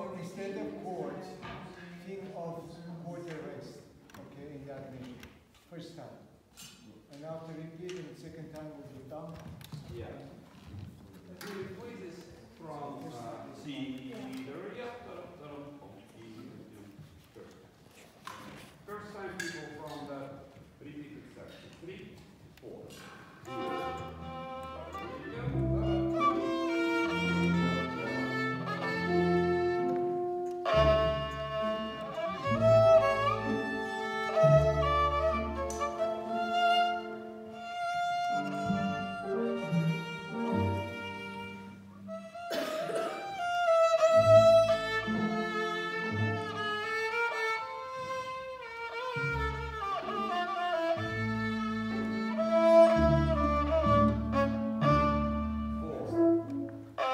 So instead of chords, think of chord arrest, okay, in that measure, first time. And after repeating, second time with the thumb. Yeah. We play this from uh, C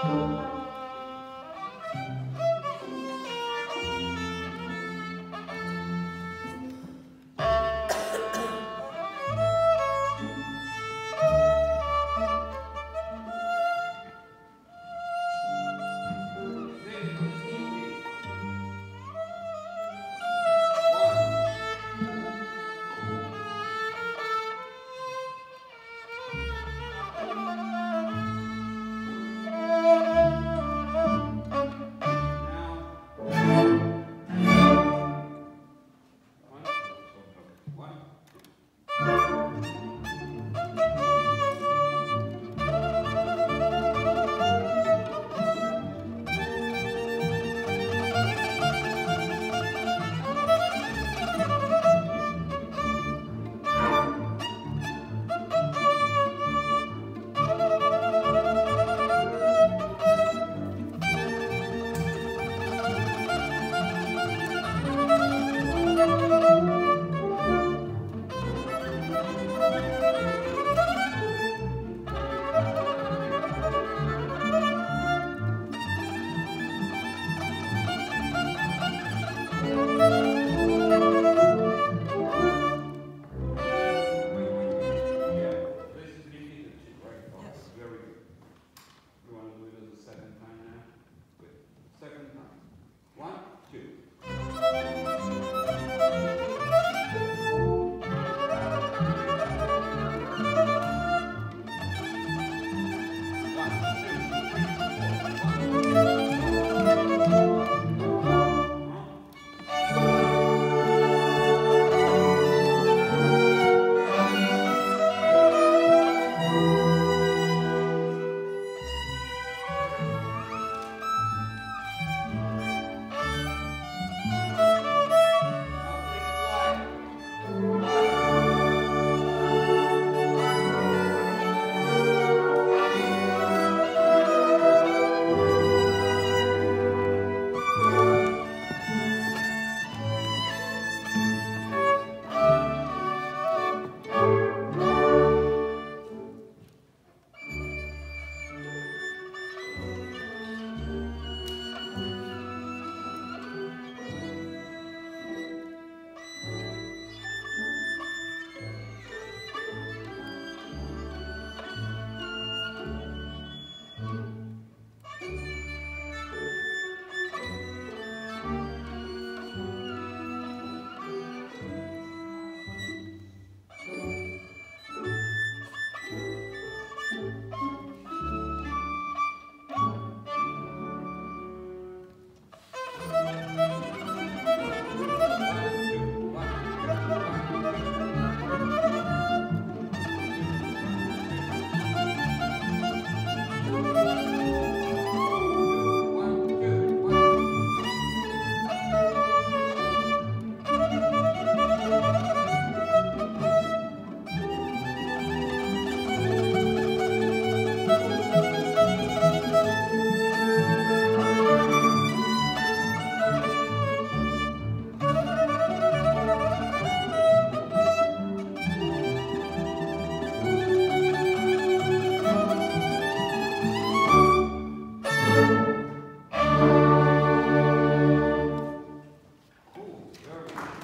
Música Sure.